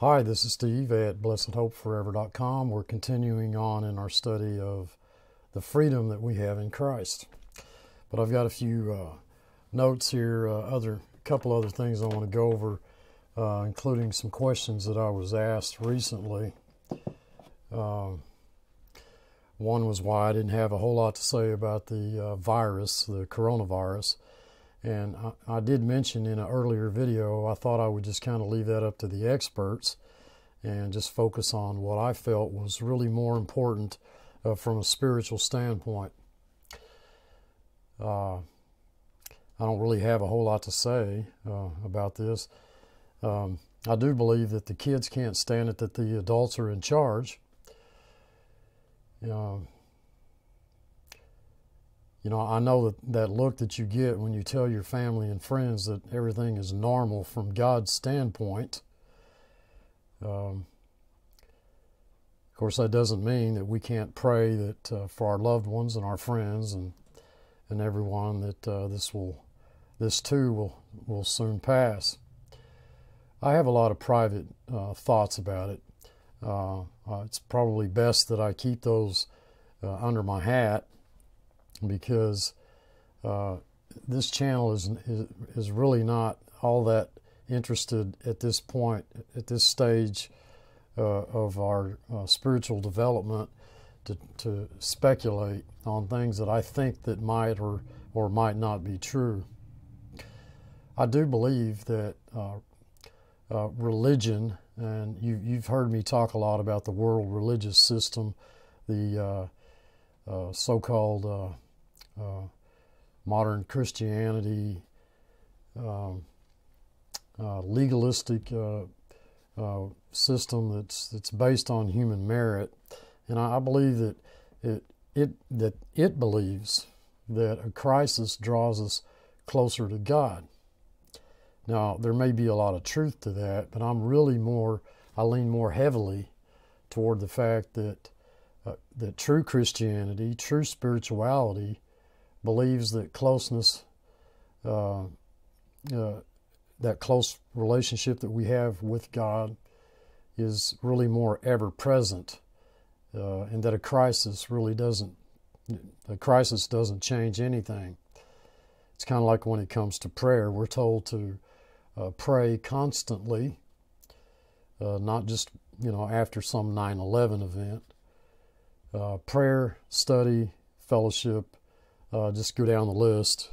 Hi, this is Steve at blessedhopeforever.com. We're continuing on in our study of the freedom that we have in Christ. But I've got a few uh, notes here, uh, other couple other things I want to go over, uh, including some questions that I was asked recently. Um, one was why I didn't have a whole lot to say about the uh, virus, the coronavirus. And I, I, did mention in an earlier video, I thought I would just kind of leave that up to the experts and just focus on what I felt was really more important uh, from a spiritual standpoint. Uh, I don't really have a whole lot to say uh, about this. Um, I do believe that the kids can't stand it that the adults are in charge. Um, you know, I know that that look that you get when you tell your family and friends that everything is normal from God's standpoint. Um, of course, that doesn't mean that we can't pray that uh, for our loved ones and our friends and and everyone that uh, this will, this too will will soon pass. I have a lot of private uh, thoughts about it. Uh, uh, it's probably best that I keep those uh, under my hat because uh, this channel is, is, is really not all that interested at this point, at this stage uh, of our uh, spiritual development, to, to speculate on things that I think that might or or might not be true. I do believe that uh, uh, religion, and you, you've heard me talk a lot about the world religious system, the uh, so-called uh, modern Christianity, um, uh, legalistic uh, uh, system that's that's based on human merit, and I, I believe that it it that it believes that a crisis draws us closer to God. Now, there may be a lot of truth to that, but I'm really more, I lean more heavily toward the fact that, uh, that true Christianity, true spirituality, believes that closeness, uh, uh, that close relationship that we have with God, is really more ever present, uh, and that a crisis really doesn't. A crisis doesn't change anything. It's kind of like when it comes to prayer. We're told to uh, pray constantly, uh, not just you know after some 9/11 event. Uh, prayer, study, fellowship, uh, just go down the list.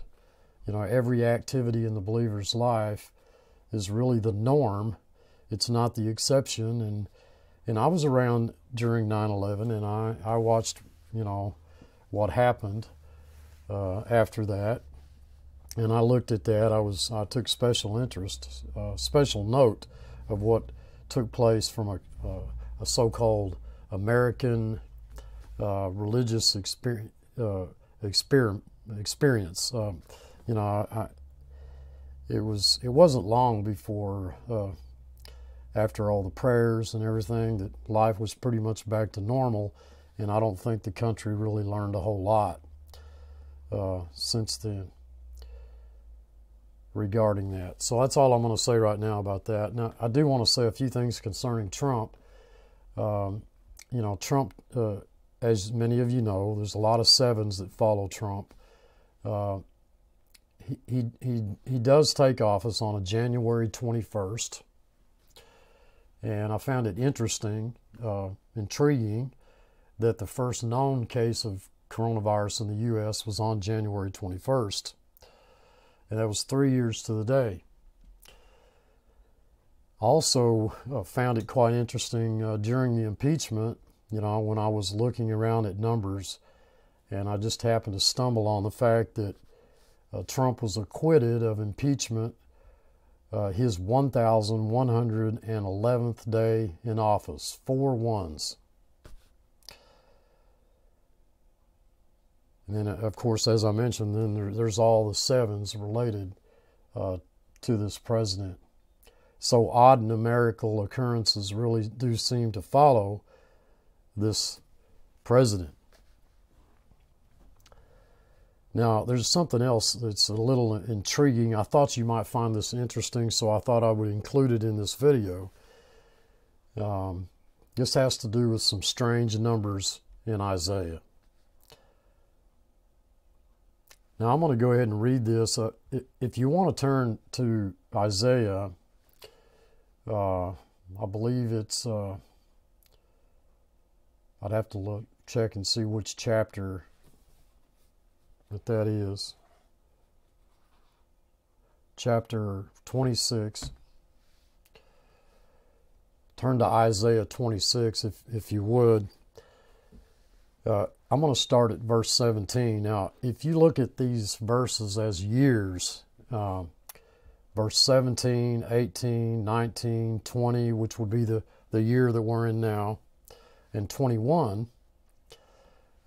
You know, every activity in the believer's life is really the norm. It's not the exception. And and I was around during 9/11, and I I watched you know what happened uh, after that, and I looked at that. I was I took special interest, uh, special note of what took place from a, uh, a so-called American uh, religious experience uh, experience. Um, you know, I, it was it wasn't long before uh, after all the prayers and everything that life was pretty much back to normal, and I don't think the country really learned a whole lot uh, since then regarding that. So that's all I'm going to say right now about that. Now, I do want to say a few things concerning Trump. Um, you know, Trump uh, as many of you know, there's a lot of sevens that follow Trump. Uh, he, he, he, he does take office on a January 21st. And I found it interesting, uh, intriguing, that the first known case of coronavirus in the U.S. was on January 21st. And that was three years to the day. Also, uh, found it quite interesting uh, during the impeachment you know, when I was looking around at numbers, and I just happened to stumble on the fact that uh, Trump was acquitted of impeachment uh, his 1,111th day in office, four ones. And then, of course, as I mentioned, then there, there's all the sevens related uh, to this president. So odd numerical occurrences really do seem to follow this president. Now, there's something else that's a little intriguing. I thought you might find this interesting, so I thought I would include it in this video. Um, this has to do with some strange numbers in Isaiah. Now I'm going to go ahead and read this. Uh, if you want to turn to Isaiah, uh, I believe it's. Uh, I'd have to look, check, and see which chapter that that is. Chapter 26. Turn to Isaiah 26, if if you would. Uh, I'm going to start at verse 17. Now, if you look at these verses as years, um, verse 17, 18, 19, 20, which would be the, the year that we're in now, and 21,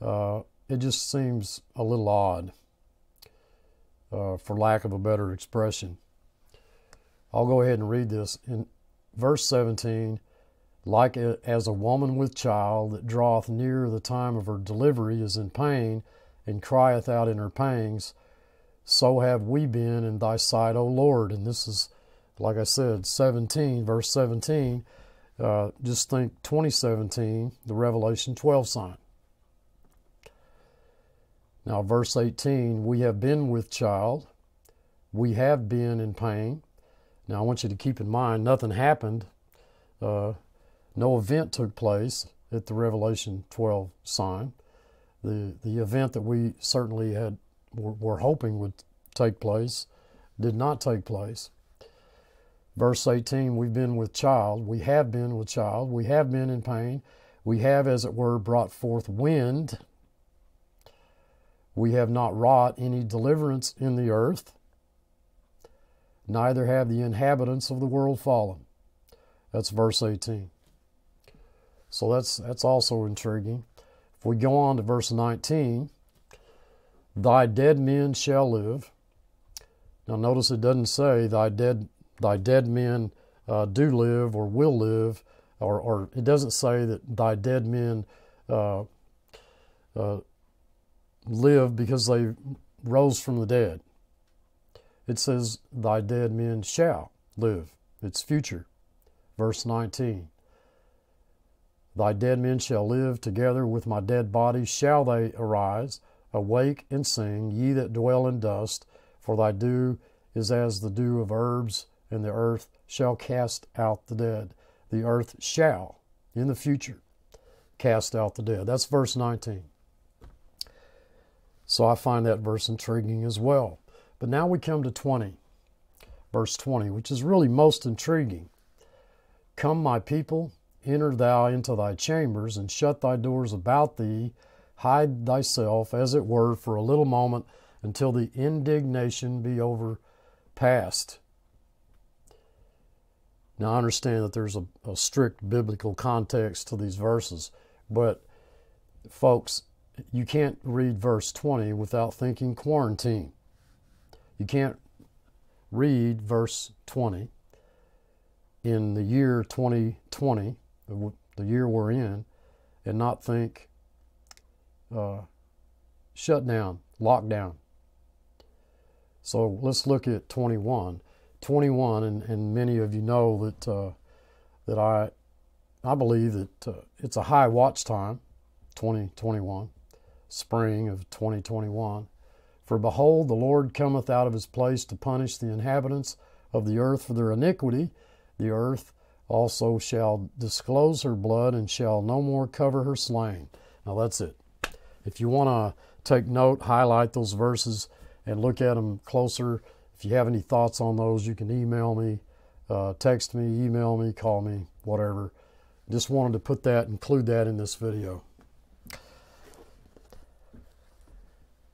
uh, it just seems a little odd, uh, for lack of a better expression. I'll go ahead and read this. In verse 17, like as a woman with child that draweth near the time of her delivery is in pain and crieth out in her pangs, so have we been in thy sight, O Lord. And this is, like I said, 17, verse 17. Uh, just think 2017, the Revelation 12 sign. Now, verse 18, we have been with child, we have been in pain. Now, I want you to keep in mind, nothing happened. Uh, no event took place at the Revelation 12 sign. The, the event that we certainly had were, were hoping would take place did not take place. Verse 18, we've been with child, we have been with child, we have been in pain, we have, as it were, brought forth wind. We have not wrought any deliverance in the earth, neither have the inhabitants of the world fallen. That's verse 18. So that's that's also intriguing. If we go on to verse 19, thy dead men shall live. Now notice it doesn't say thy dead thy dead men uh, do live or will live, or, or it doesn't say that thy dead men uh, uh, live because they rose from the dead. It says thy dead men shall live. It's future. Verse 19. Thy dead men shall live together with my dead body, shall they arise. Awake and sing, ye that dwell in dust, for thy dew is as the dew of herbs, and the earth shall cast out the dead. The earth shall, in the future, cast out the dead. That's verse 19. So I find that verse intriguing as well. But now we come to 20, verse 20, which is really most intriguing. Come, my people, Enter thou into thy chambers, and shut thy doors about thee. Hide thyself, as it were, for a little moment, until the indignation be overpast. Now, I understand that there's a, a strict biblical context to these verses, but folks, you can't read verse 20 without thinking quarantine. You can't read verse 20 in the year 2020 the, year we're in, and not think uh, shut down, lockdown. So let's look at 21. 21, and, and many of you know that uh, that I I believe that uh, it's a high watch time, 2021, spring of 2021. For behold, the Lord cometh out of his place to punish the inhabitants of the earth for their iniquity. The earth also shall disclose her blood and shall no more cover her slain. Now that's it. If you want to take note, highlight those verses and look at them closer. If you have any thoughts on those, you can email me, uh, text me, email me, call me, whatever. Just wanted to put that, include that in this video.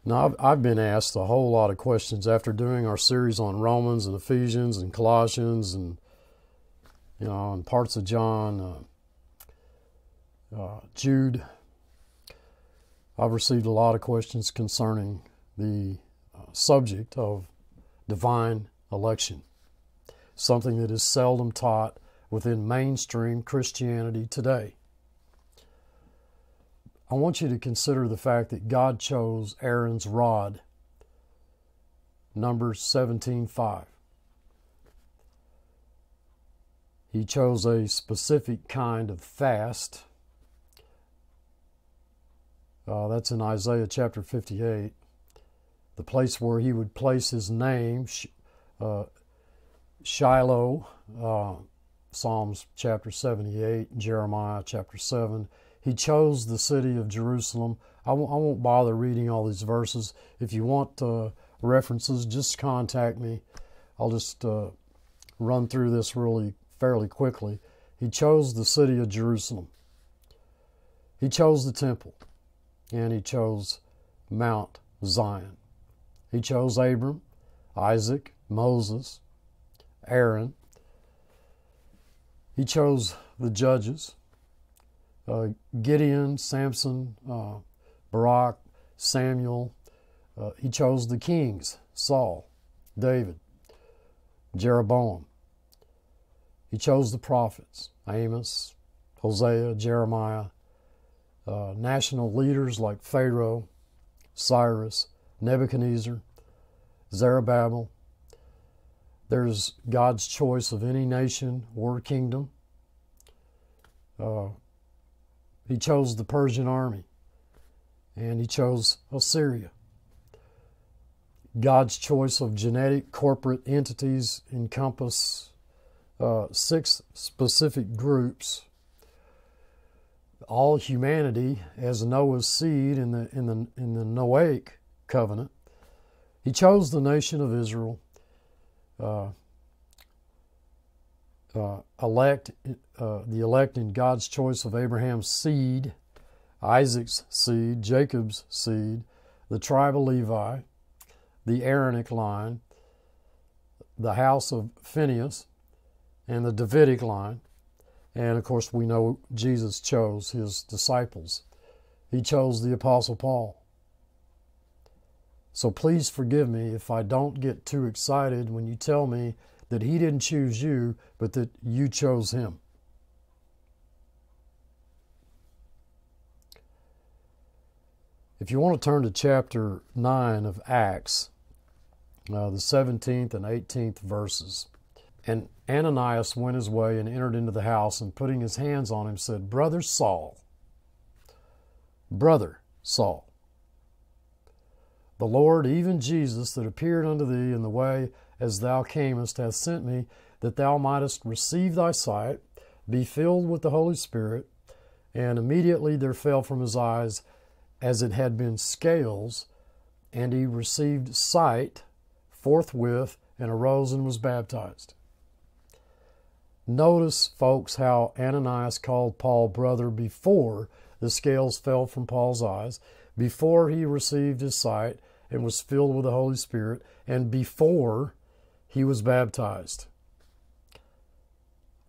Now, I've, I've been asked a whole lot of questions after doing our series on Romans and Ephesians and Colossians and you know, and parts of John, uh, uh, Jude. I've received a lot of questions concerning the uh, subject of divine election, something that is seldom taught within mainstream Christianity today. I want you to consider the fact that God chose Aaron's rod, Numbers 17:5. He chose a specific kind of fast. Uh, that's in Isaiah chapter 58. The place where he would place his name, uh, Shiloh, uh, Psalms chapter 78, Jeremiah chapter 7. He chose the city of Jerusalem. I w- I won't bother reading all these verses. If you want uh, references, just contact me. I'll just uh, run through this really fairly quickly. He chose the city of Jerusalem. He chose the temple. And he chose Mount Zion. He chose Abram, Isaac, Moses, Aaron. He chose the judges uh, Gideon, Samson, uh, Barak, Samuel. Uh, he chose the kings Saul, David, Jeroboam. He chose the prophets Amos, Hosea, Jeremiah, uh, national leaders like Pharaoh, Cyrus, Nebuchadnezzar, Zerubbabel. There's God's choice of any nation or kingdom. Uh, he chose the Persian army and he chose Assyria. God's choice of genetic corporate entities encompass uh, six specific groups. All humanity as Noah's seed in the in the in the Noahic covenant. He chose the nation of Israel, uh, uh, elect uh, the elect in God's choice of Abraham's seed, Isaac's seed, Jacob's seed, the tribe of Levi, the Aaronic line, the house of Phinehas, and the Davidic line. And of course, we know Jesus chose his disciples. He chose the Apostle Paul. So please forgive me if I don't get too excited when you tell me that he didn't choose you, but that you chose him. If you want to turn to chapter 9 of Acts, uh, the 17th and 18th verses. And Ananias went his way and entered into the house, and putting his hands on him, said, Brother Saul, brother Saul, the Lord, even Jesus, that appeared unto thee in the way as thou camest, hath sent me, that thou mightest receive thy sight, be filled with the Holy Spirit. And immediately there fell from his eyes as it had been scales, and he received sight forthwith and arose and was baptized. Notice, folks, how Ananias called Paul brother before the scales fell from Paul's eyes, before he received his sight and was filled with the Holy Spirit, and before he was baptized.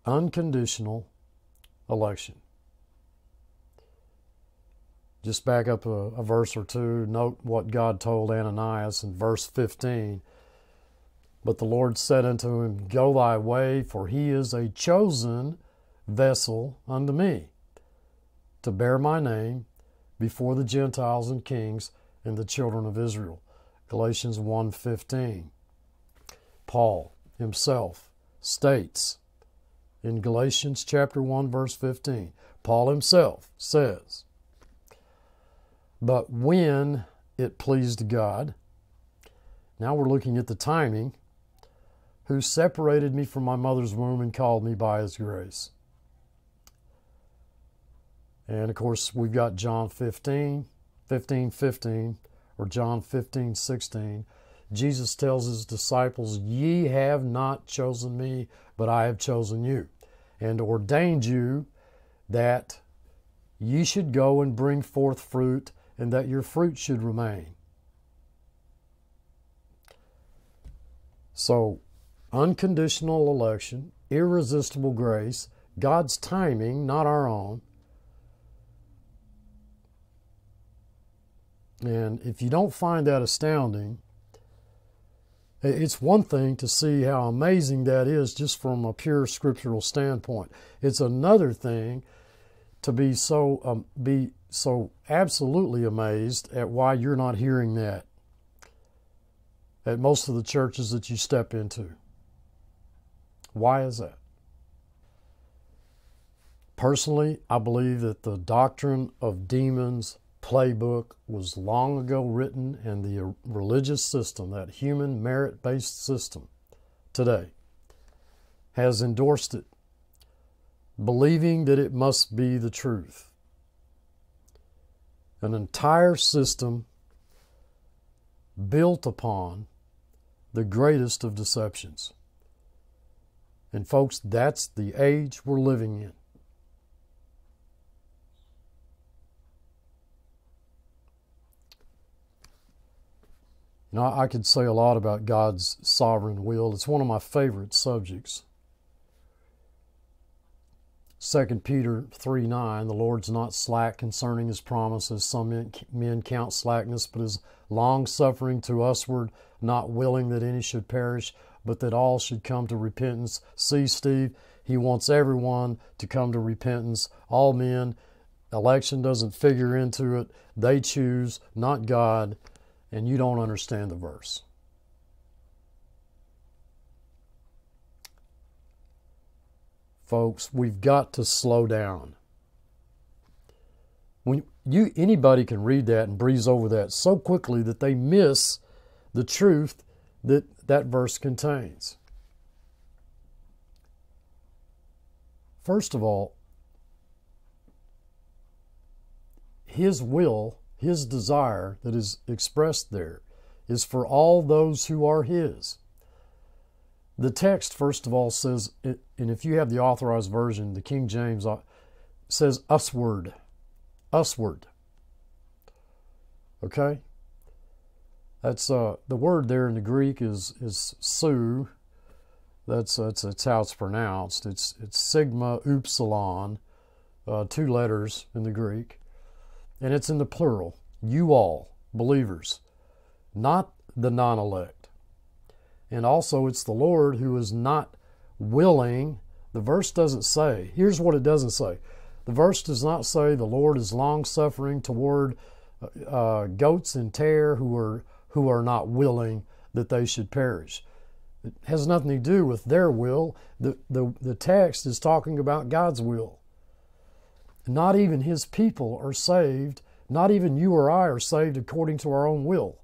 Unconditional election. Just back up a, a, verse or two, note what God told Ananias in verse 15. But the Lord said unto him, Go thy way, for he is a chosen vessel unto me, to bear my name before the Gentiles and kings and the children of Israel. Galatians 1:15. Paul himself states in Galatians chapter 1 verse 15. Paul himself says, "But when it pleased God, now we're looking at the timing, who separated me from my mother's womb and called me by his grace." And of course, we've got John 15, 15, 15, or John 15, 16, Jesus tells his disciples, Ye have not chosen me, but I have chosen you, and ordained you that ye should go and bring forth fruit, and that your fruit should remain. So, unconditional election, irresistible grace, God's timing, not our own. And if you don't find that astounding, it's one thing to see how amazing that is just from a pure scriptural standpoint. It's another thing to be so um, be so absolutely amazed at why you're not hearing that at most of the churches that you step into. Why is that? Personally, I believe that the doctrine of demons playbook was long ago written, and the religious system, that human merit based system today, has endorsed it, believing that it must be the truth. An entire system built upon the greatest of deceptions. And, folks, that's the age we're living in. You know, I could say a lot about God's sovereign will. It's one of my favorite subjects. 2 Peter 3 9, the Lord's not slack concerning his promises. Some men, count slackness, but is long suffering to usward, not willing that any should perish, but that all should come to repentance. See, Steve, he wants everyone to come to repentance, all men. Election doesn't figure into it. They choose, not God and you don't understand the verse. Folks, we've got to slow down. When you anybody can read that and breeze over that so quickly that they miss the truth that that verse contains. First of all, his will his desire that is expressed there is for all those who are His. The text, first of all, says, and if you have the authorized version, the King James uh, says usward. Usward. Okay? That's uh, the word there in the Greek is is su. That's that's, that's how it's pronounced. It's it's sigma upsilon, uh, two letters in the Greek and it's in the plural. You all, believers, not the non elect. And also, it's the Lord who is not willing. The verse doesn't say, here's what it doesn't say. The verse does not say the Lord is long suffering toward uh, goats and tear who are, who are not willing that they should perish. It has nothing to do with their will. The, the, the text is talking about God's will. Not even his people are saved. Not even you or I are saved according to our own will.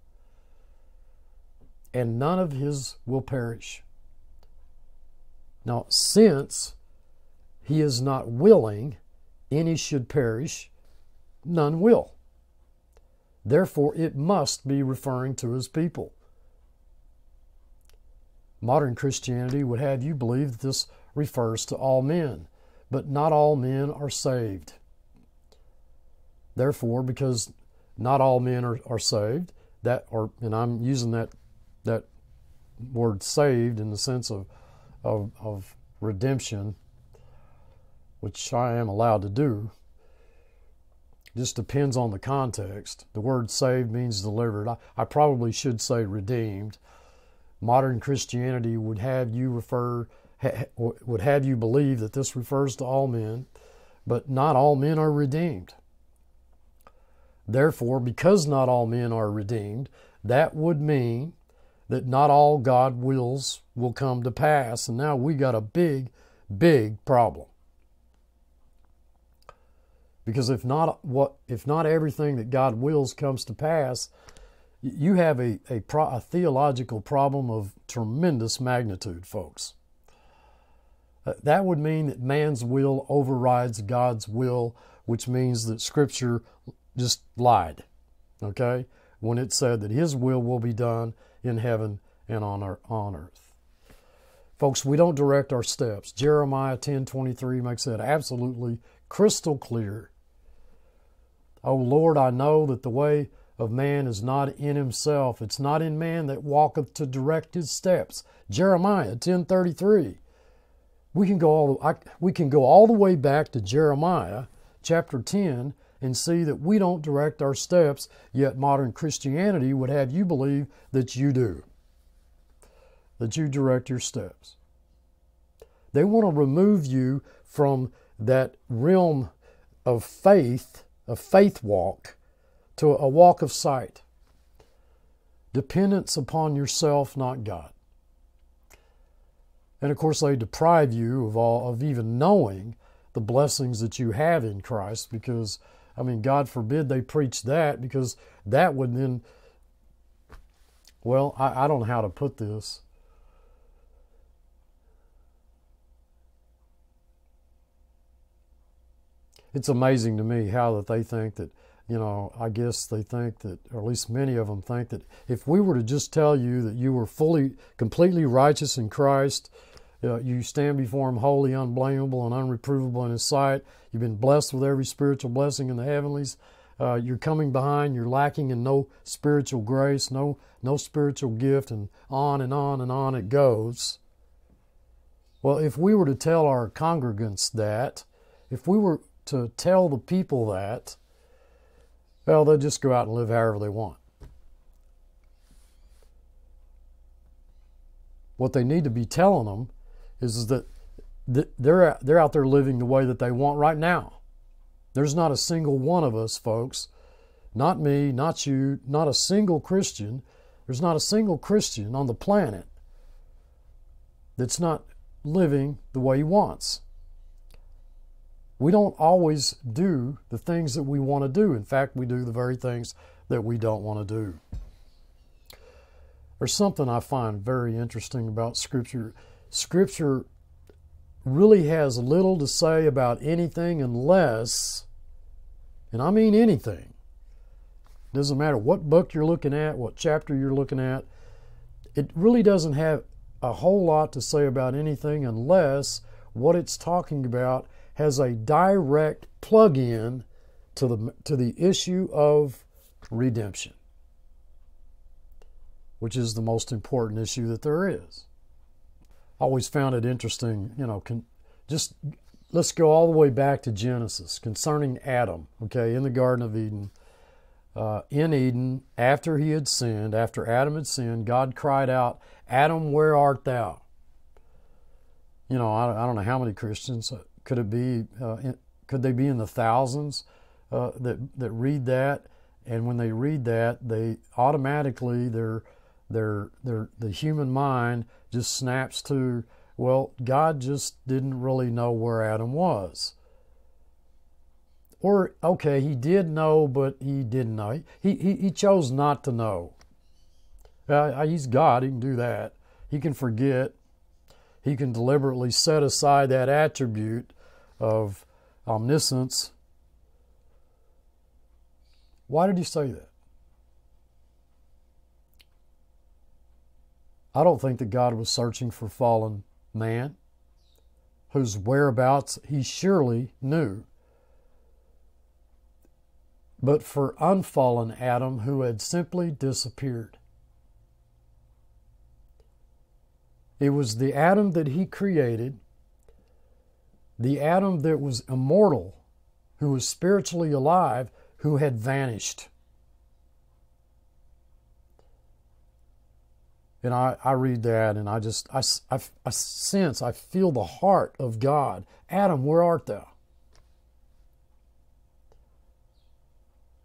And none of his will perish. Now, since he is not willing any should perish, none will. Therefore, it must be referring to his people. Modern Christianity would have you believe that this refers to all men but not all men are saved. Therefore, because not all men are, are saved, that or and I'm using that that word saved in the sense of, of of redemption, which I am allowed to do. Just depends on the context. The word saved means delivered. I, I probably should say redeemed. Modern Christianity would have you refer would have you believe that this refers to all men, but not all men are redeemed. Therefore, because not all men are redeemed, that would mean that not all God wills will come to pass. And now we got a big, big problem. Because if not what if not everything that God wills comes to pass, you have a, a, a theological problem of tremendous magnitude, folks. Uh, that would mean that man's will overrides God's will, which means that Scripture just lied, okay, when it said that His will will be done in heaven and on, on earth. Folks, we don't direct our steps. Jeremiah 10:23 makes that absolutely crystal clear. Oh Lord, I know that the way of man is not in himself. It's not in man that walketh to direct his steps. Jeremiah 10:33. We can go all I, we can go all the way back to Jeremiah chapter 10 and see that we don't direct our steps, yet modern Christianity would have you believe that you do. That you direct your steps. They want to remove you from that realm of faith, a faith walk, to a walk of sight. Dependence upon yourself, not God. And of course, they deprive you of all of even knowing the blessings that you have in Christ because, I mean, God forbid they preach that because that would then, well, I, I don't know how to put this. It's amazing to me how that they think that you know, I guess they think that, or at least many of them think that if we were to just tell you that you were fully, completely righteous in Christ, you stand before Him holy, unblameable, and unreprovable in His sight, you've been blessed with every spiritual blessing in the heavenlies, uh, you're coming behind, you're lacking in no spiritual grace, no, no spiritual gift, and on and on and on it goes. Well, if we were to tell our congregants that, if we were to tell the people that, well, they'll just go out and live however they want. What they need to be telling them is that they're they're out there living the way that they want right now. There's not a single one of us, folks, not me, not you, not a single Christian. There's not a single Christian on the planet that's not living the way he wants we don't always do the things that we want to do. In fact, we do the very things that we don't want to do. There's something I find very interesting about Scripture. Scripture really has little to say about anything unless, and I mean anything, doesn't matter what book you're looking at, what chapter you're looking at, it really doesn't have a whole lot to say about anything unless what it's talking about has a direct plug in to the, to the issue of redemption, which is the most important issue that there is. Always found it interesting, you know, can, just let's go all the way back to Genesis concerning Adam, okay, in the Garden of Eden. Uh, in Eden, after he had sinned, after Adam had sinned, God cried out, Adam, where art thou? You know, I, I don't know how many Christians could it be? Uh, in, could they be in the thousands uh, that that read that? And when they read that, they automatically their their their the human mind just snaps to well, God just didn't really know where Adam was. Or okay, he did know, but he didn't know. He he, he chose not to know. Uh, he's God; he can do that. He can forget. He can deliberately set aside that attribute of omniscience. Why did he say that? I don't think that God was searching for fallen man whose whereabouts he surely knew, but for unfallen Adam who had simply disappeared. It was the Adam that he created the Adam that was immortal, who was spiritually alive, who had vanished. And I, I read that and I just, I, I, I sense, I feel the heart of God. Adam, where art thou?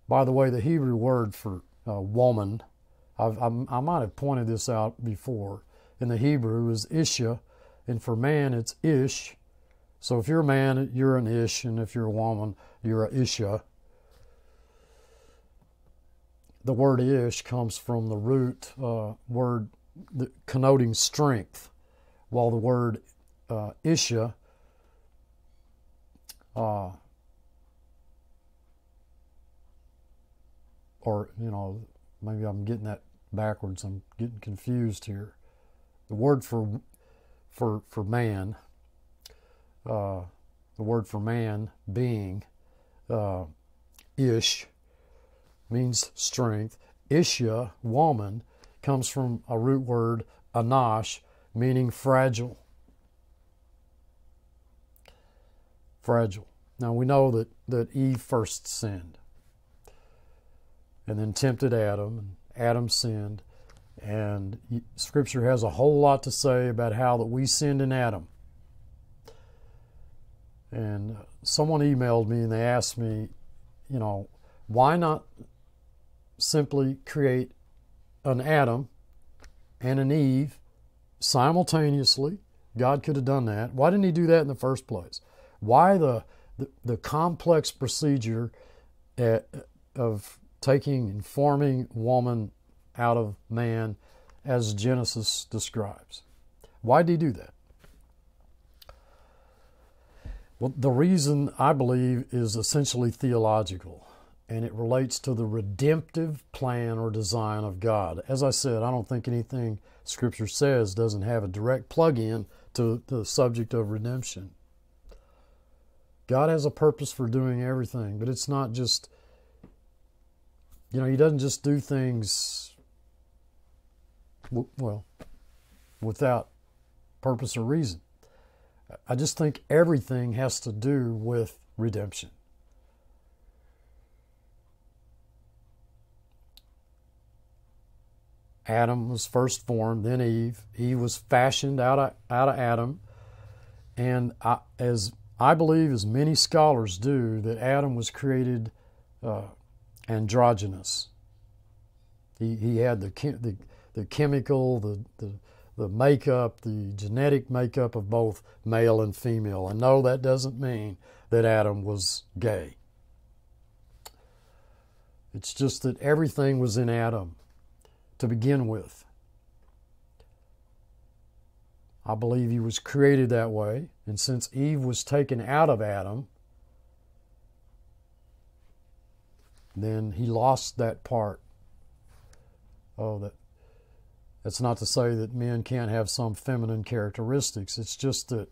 By the way, the Hebrew word for uh, woman, I've, i I might have pointed this out before. In the Hebrew is Isha, and for man it's Ish, so if you're a man, you're an ish, and if you're a woman, you're a isha. The word ish comes from the root uh, word connoting strength, while the word uh, isha uh, or you know maybe I'm getting that backwards. I'm getting confused here. The word for for for man uh, the word for man, being, uh, ish, means strength. Isha, woman, comes from a root word, anash, meaning fragile. Fragile. Now we know that, that Eve first sinned and then tempted Adam, and Adam sinned. And Scripture has a whole lot to say about how that we sinned in Adam. And uh, someone emailed me and they asked me, you know, why not simply create an Adam and an Eve simultaneously? God could have done that. Why didn't He do that in the first place? Why the, the, the complex procedure at, uh, of taking and forming woman out of man as Genesis describes? Why did he do that? Well, the reason I believe is essentially theological, and it relates to the redemptive plan or design of God. As I said, I don't think anything Scripture says doesn't have a direct plug in to the subject of redemption. God has a purpose for doing everything, but it's not just, you know, He doesn't just do things, well, without purpose or reason. I just think everything has to do with redemption. Adam was first formed, then Eve. Eve was fashioned out of, out of Adam. And I, as I believe, as many scholars do, that Adam was created uh, androgynous. He, he had the, the, the chemical, the, the the makeup, the genetic makeup of both male and female. And no, that doesn't mean that Adam was gay. It's just that everything was in Adam to begin with. I believe he was created that way. And since Eve was taken out of Adam, then he lost that part. Oh, that that's not to say that men can't have some feminine characteristics. It's just that,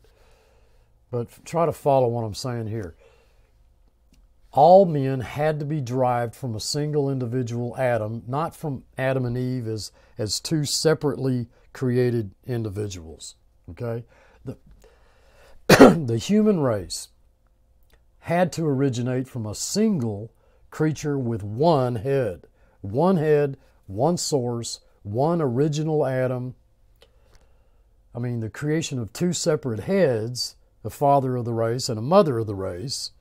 but try to follow what I'm saying here. All men had to be derived from a single individual Adam, not from Adam and Eve as, as two separately created individuals. Okay? The, the human race had to originate from a single creature with one head. One head, one source, one original Adam. I mean, the creation of two separate heads, a father of the race and a mother of the race,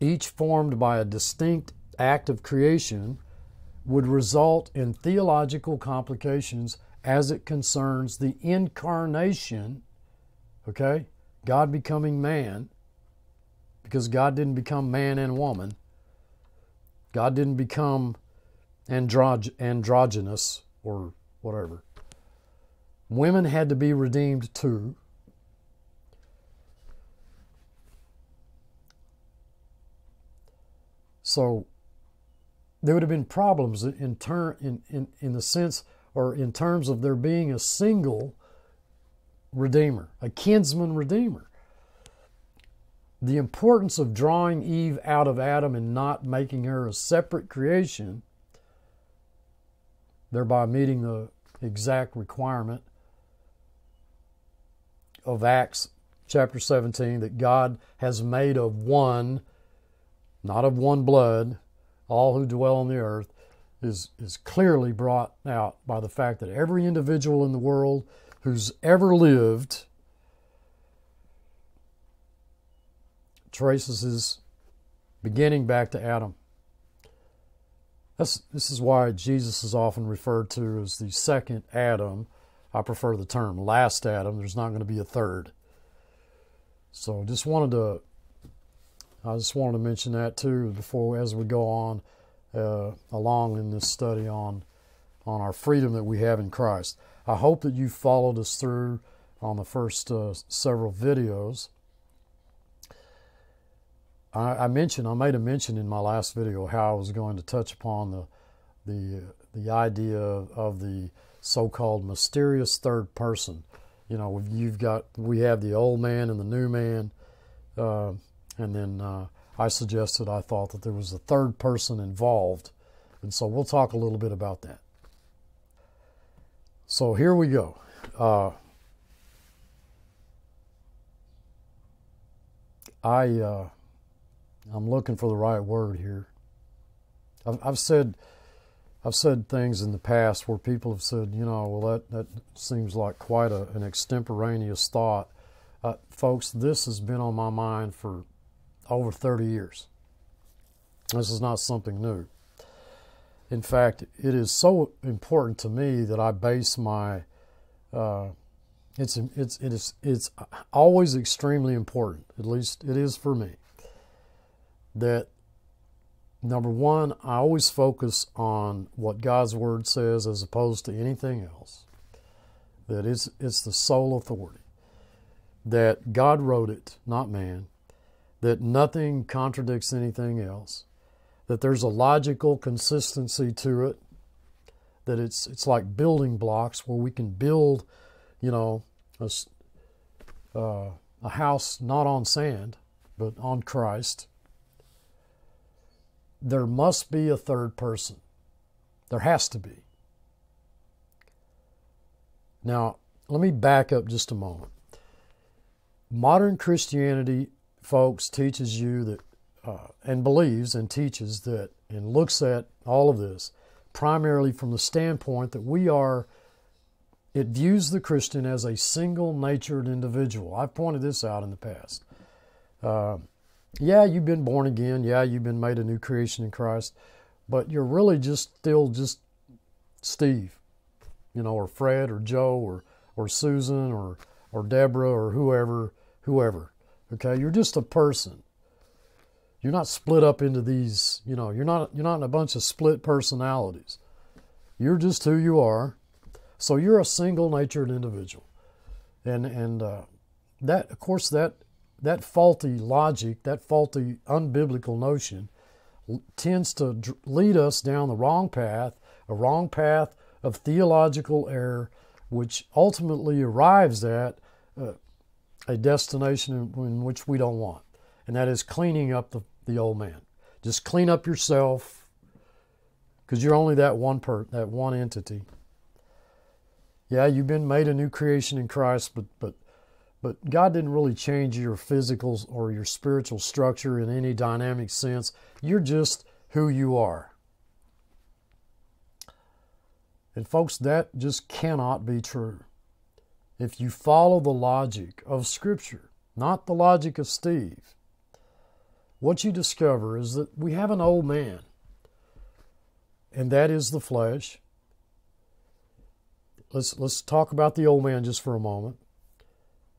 each formed by a distinct act of creation, would result in theological complications as it concerns the incarnation, okay? God becoming man, because God didn't become man and woman. God didn't become androg- androgynous or whatever. Women had to be redeemed too. So there would have been problems in, ter- in, in, in the sense or in terms of there being a single redeemer, a kinsman redeemer. The importance of drawing Eve out of Adam and not making her a separate creation thereby meeting the exact requirement of Acts chapter 17 that God has made of one, not of one blood, all who dwell on the earth, is, is clearly brought out by the fact that every individual in the world who's ever lived traces his beginning back to Adam. That's, this is why Jesus is often referred to as the second Adam. I prefer the term last Adam. There's not going to be a third. So just wanted to, I just wanted to mention that too before as we go on uh, along in this study on on our freedom that we have in Christ. I hope that you followed us through on the first uh, several videos. I, I, mentioned, I made a mention in my last video how I was going to touch upon the the the idea of the so-called mysterious third person. You know, you've got we have the old man and the new man, uh, and then uh, I suggested I thought that there was a third person involved, and so we'll talk a little bit about that. So here we go. Uh, I uh, I'm looking for the right word here. I've, I've said I've said things in the past where people have said, you know, well that that seems like quite a, an extemporaneous thought. Uh, folks, this has been on my mind for over 30 years. This is not something new. In fact, it is so important to me that I base my uh, it's it's it is it's always extremely important. At least it is for me. That number one, I always focus on what God's word says as opposed to anything else. That it's it's the sole authority. That God wrote it, not man. That nothing contradicts anything else. That there's a logical consistency to it. That it's it's like building blocks where we can build, you know, a, uh, a house not on sand, but on Christ, there must be a third person. There has to be. Now, let me back up just a moment. Modern Christianity, folks, teaches you that, uh, and believes and teaches that, and looks at all of this primarily from the standpoint that we are it views the Christian as a single natured individual. I've pointed this out in the past. Uh, yeah, you've been born again. Yeah, you've been made a new creation in Christ, but you're really just still just Steve, you know, or Fred or Joe or or Susan or or Deborah or whoever, whoever. Okay, you're just a person. You're not split up into these, you know, you're not you're not in a bunch of split personalities. You're just who you are so you're a single natured individual. And, and uh, that, of course, that, that faulty logic, that faulty unbiblical notion tends to lead us down the wrong path, a wrong path of theological error, which ultimately arrives at uh, a destination in, which we don't want, and that is cleaning up the, the old man. Just clean up yourself, because you're only that one per that one entity. Yeah, you've been made a new creation in Christ, but but but God didn't really change your physical or your spiritual structure in any dynamic sense. You're just who you are. And folks, that just cannot be true. If you follow the logic of Scripture, not the logic of Steve, what you discover is that we have an old man, and that is the flesh let's let's talk about the old man just for a moment.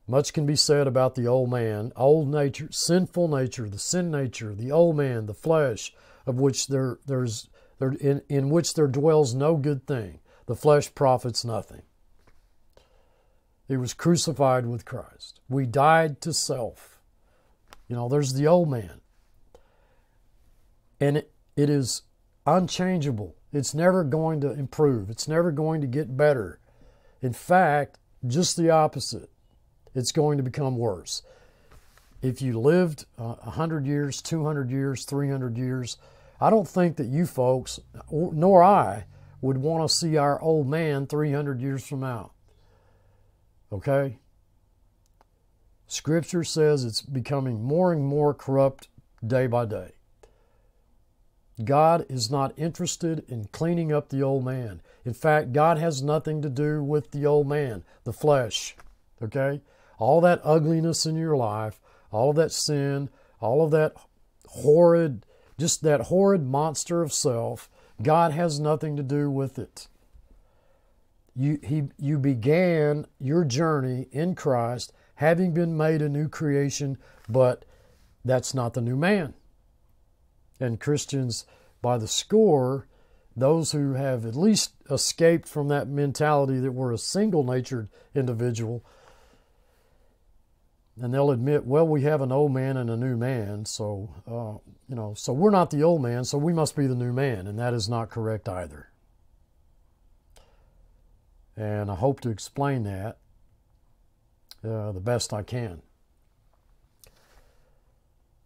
Much can be said about the old man, old nature, sinful nature, the sin nature, the old man, the flesh, of which there there's there in, in which there dwells no good thing. The flesh profits nothing. He was crucified with Christ. We died to self. You know, there's the old man. And it, it is unchangeable. It's never going to improve. It's never going to get better. In fact, just the opposite. It's going to become worse. If you lived uh, 100 years, 200 years, 300 years, I don't think that you folks, nor I, would want to see our old man 300 years from now. Okay? Scripture says it's becoming more and more corrupt day by day. God is not interested in cleaning up the old man. In fact, God has nothing to do with the old man, the flesh. Okay? All that ugliness in your life, all of that sin, all of that horrid, just that horrid monster of self, God has nothing to do with it. You, he, you began your journey in Christ having been made a new creation, but that's not the new man. And Christians, by the score, those who have at least escaped from that mentality that we're a single natured individual, and they'll admit, well, we have an old man and a new man, so, uh, you know, so we're not the old man, so we must be the new man, and that is not correct either. And I hope to explain that uh, the best I can.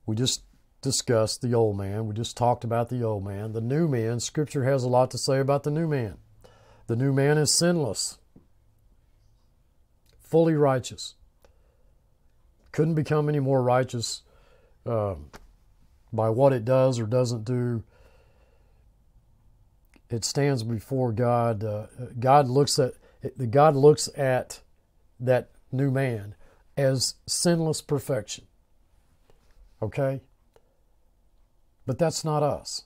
We just discussed the old man. We just talked about the old man. The new man, Scripture has a lot to say about the new man. The new man is sinless, fully righteous. Couldn't become any more righteous uh, by what it does or doesn't do. It stands before God. Uh, God looks at the God looks at that new man as sinless perfection. Okay? But that's not us.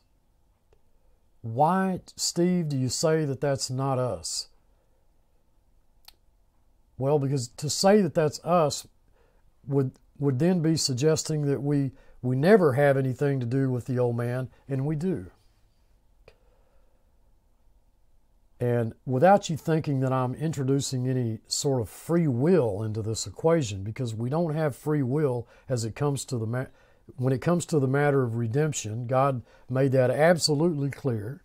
Why, Steve, do you say that that's not us? Well, because to say that that's us would would then be suggesting that we we never have anything to do with the old man, and we do. And without you thinking that I'm introducing any sort of free will into this equation, because we don't have free will as it comes to the ma- when it comes to the matter of redemption, God made that absolutely clear.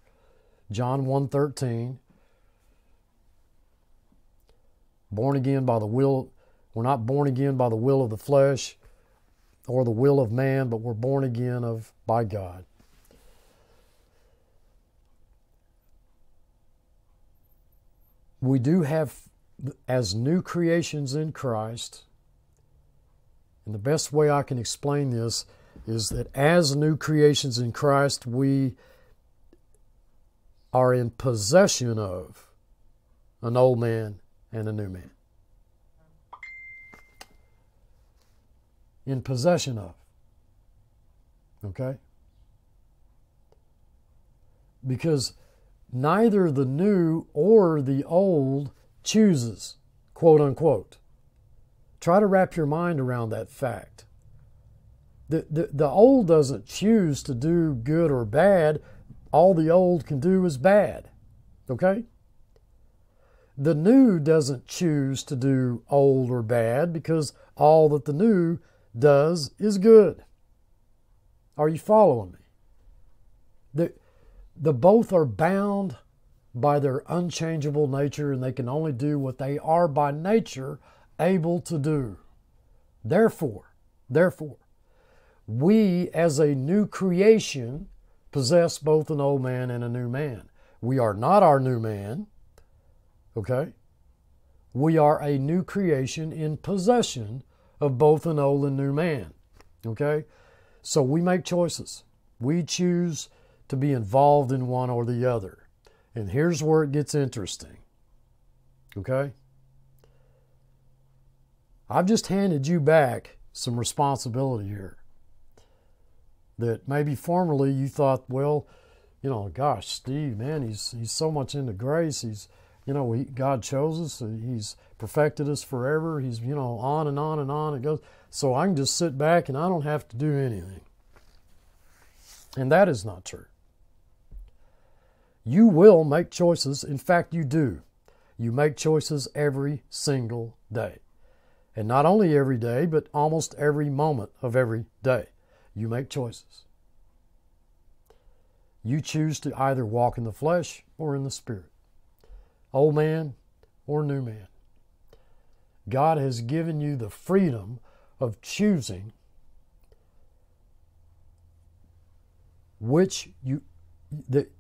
John 1:13 born again by the will we're not born again by the will of the flesh or the will of man, but we're born again of by God. We do have as new creations in Christ, and the best way I can explain this is that as new creations in Christ, we are in possession of an old man and a new man. In possession of. Okay? Because neither the new or the old chooses, quote unquote. Try to wrap your mind around that fact. The, the, the old doesn't choose to do good or bad. All the old can do is bad. Okay? The new doesn't choose to do old or bad because all that the new does is good. Are you following me? The, the both are bound by their unchangeable nature and they can only do what they are by nature able to do. Therefore, therefore, we as a new creation possess both an old man and a new man. We are not our new man. Okay? We are a new creation in possession of both an old and new man. Okay? So we make choices. We choose to be involved in one or the other. And here's where it gets interesting. Okay? I've just handed you back some responsibility here. That maybe formerly you thought, well, you know, gosh, Steve, man, he's he's so much into grace. He's you know, we, God chose us. He's perfected us forever. He's, you know, on and on and on it goes. So I can just sit back and I don't have to do anything. And that is not true. You will make choices. In fact, you do. You make choices every single day. And not only every day, but almost every moment of every day. You make choices. You choose to either walk in the flesh or in the spirit old man or new man. God has given you the freedom of choosing which you that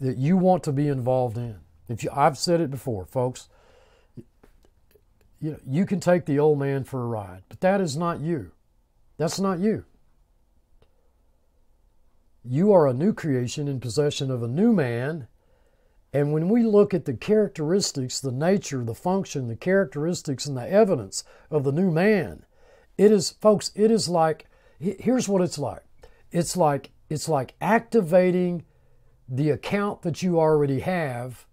that you want to be involved in. If you, I've said it before, folks, you know, you can take the old man for a ride, but that is not you. That's not you. You are a new creation in possession of a new man and when we look at the characteristics, the nature, the function, the characteristics, and the evidence of the new man, it is, folks, it is like, here's what it's like. It's like, it's like activating the account that you already have,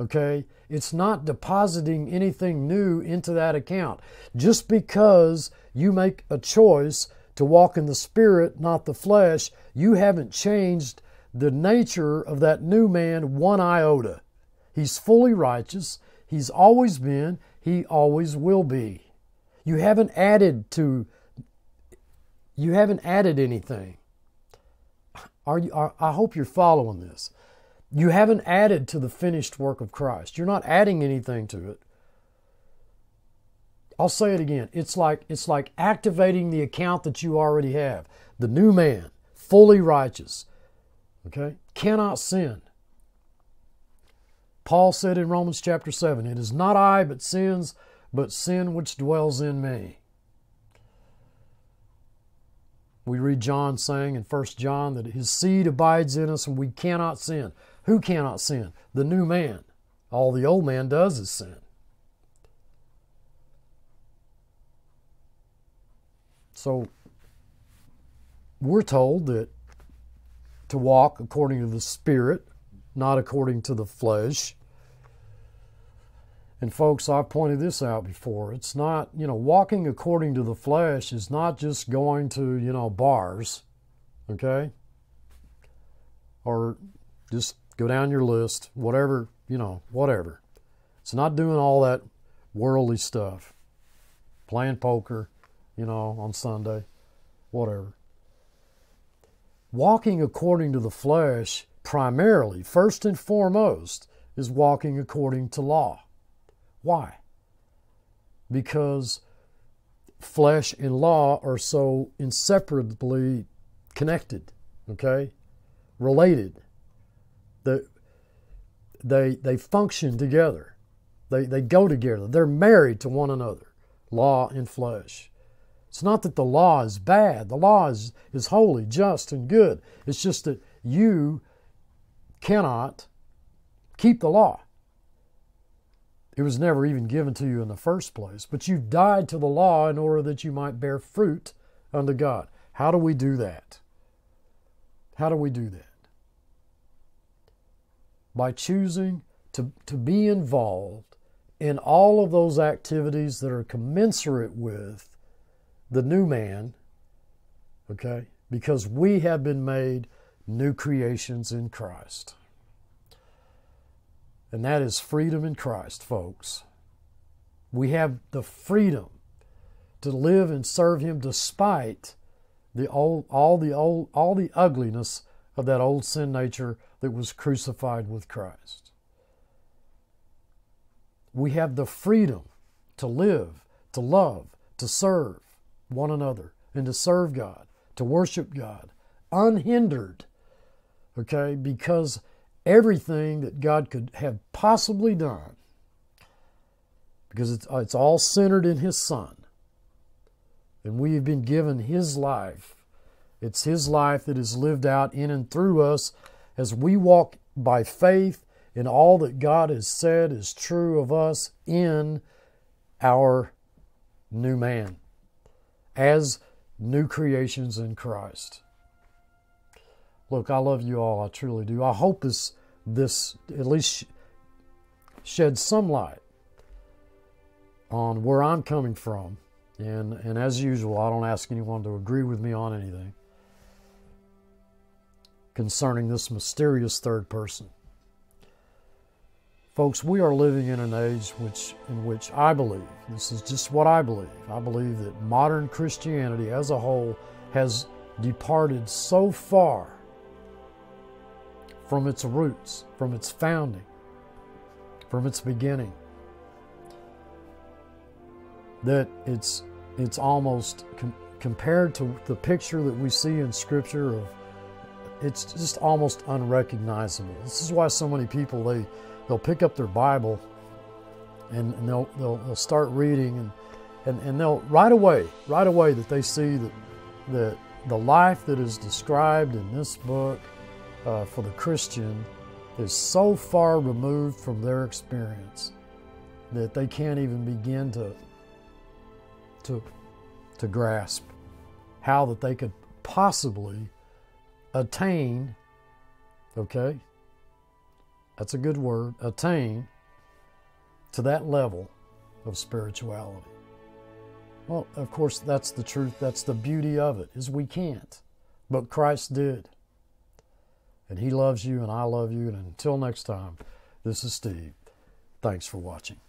okay? It's not depositing anything new into that account. Just because you make a choice to walk in the spirit, not the flesh, you haven't changed the nature of that new man one iota. He's fully righteous. He's always been. He always will be. You haven't added to. You haven't added anything. Are you? I hope you're following this. You haven't added to the finished work of Christ. You're not adding anything to it. I'll say it again. It's like it's like activating the account that you already have. The new man, fully righteous, Okay? Cannot sin. Paul said in Romans chapter 7, It is not I, but sins, but sin which dwells in me. We read John saying in 1 John that his seed abides in us and we cannot sin. Who cannot sin? The new man. All the old man does is sin. So we're told that to walk according to the Spirit, not according to the flesh. And folks, I've pointed this out before. It's not, you know, walking according to the flesh is not just going to, you know, bars, okay? Or just go down your list, whatever, you know, whatever. It's not doing all that worldly stuff, playing poker, you know, on Sunday, whatever. Walking according to the flesh, primarily, first and foremost, is walking according to law. Why? Because flesh and law are so inseparably connected, okay? Related. The, they, they function together. They, they go together. They're married to one another, law and flesh. It's not that the law is bad. The law is, is holy, just, and good. It's just that you cannot keep the law. It was never even given to you in the first place, but you died to the law in order that you might bear fruit unto God. How do we do that? How do we do that? By choosing to, to be involved in all of those activities that are commensurate with the new man, okay? Because we have been made new creations in Christ. And that is freedom in Christ, folks. We have the freedom to live and serve Him despite the old, all the old, all the ugliness of that old sin nature that was crucified with Christ. We have the freedom to live, to love, to serve one another, and to serve God, to worship God, unhindered. Okay, because everything that God could have possibly done because it's, uh, it's all centered in His Son. And we have been given His life. It's His life that is lived out in and through us as we walk by faith in all that God has said is true of us in our new man as new creations in Christ. Look, I love you all. I truly do. I hope this this at least sheds some light on where I'm coming from. And and as usual, I don't ask anyone to agree with me on anything concerning this mysterious third person. Folks, we are living in an age which, in which I believe, this is just what I believe, I believe that modern Christianity as a whole has departed so far from its roots, from its founding, from its beginning, that it's, it's almost com- compared to the picture that we see in Scripture of it's just almost unrecognizable. This is why so many people they they'll pick up their Bible and, and they'll, they'll they'll start reading and, and and they'll right away right away that they see that that the life that is described in this book uh, for the Christian is so far removed from their experience that they can't even begin to to to grasp how that they could possibly attain okay? That's a good word attain to that level of spirituality. Well of course that's the truth that's the beauty of it is we can't but christ did and He loves you, and I love you. And until next time, this is Steve. Thanks for watching.